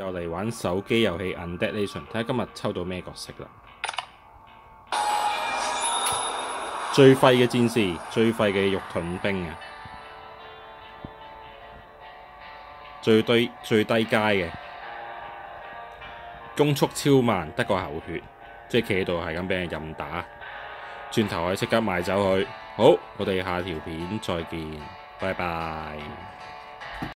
又嚟玩手機遊戲 Undead Nation，睇下今日抽到咩角色啦！最廢嘅戰士，最廢嘅肉盾兵啊！最低最低階嘅，攻速超慢，得個喉血，即係企喺度係咁俾人任打，轉頭可以即刻賣走佢。好，我哋下條片再見，拜拜。